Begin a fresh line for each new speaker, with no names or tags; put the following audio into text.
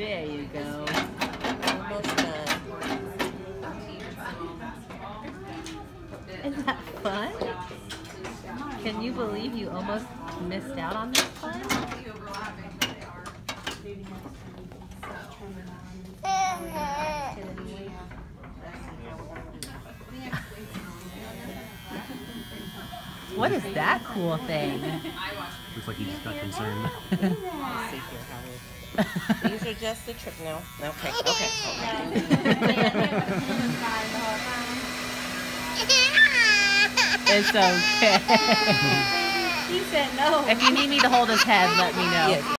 There you go.
Almost done.
Isn't that fun? Can you believe you almost missed out on this fun? What is that cool thing?
Looks like you just got concerned.
Let's see here how we- These are just the trick. No. Okay. Okay.
It's okay.
He said no.
If you need me to hold his head, let me know.
Yes.